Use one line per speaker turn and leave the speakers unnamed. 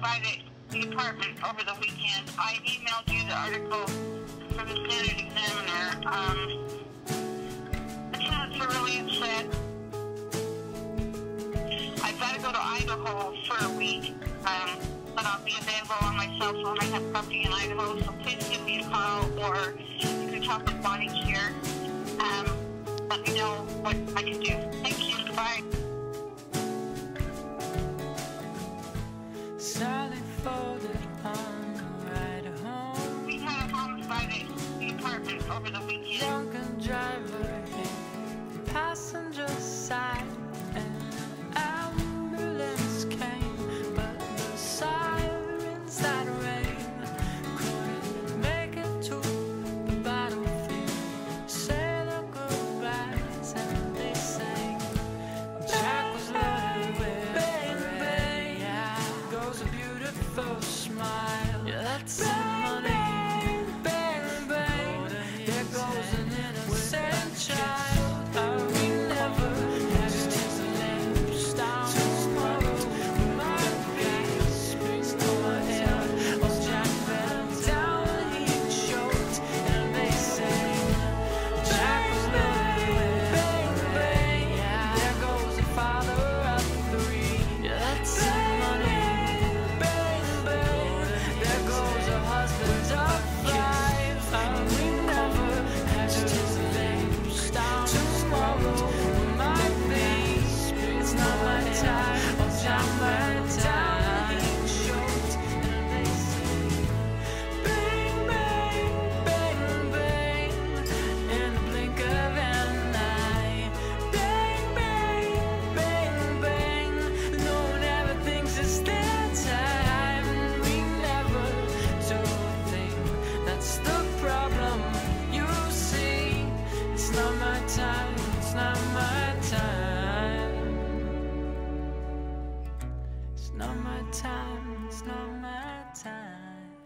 by the department over the weekend. I emailed you the article from the Standard Examiner. Um, the tenants are really upset. I've got to go to Idaho for a week, um, but I'll be available on my cell phone. I have property in Idaho, so please give me a call or you can talk with Bonnie here. Um, let me know what I can do. Thank you. Bye. over the weekend.
Drunken driver. time, time, time. time, it's not my time.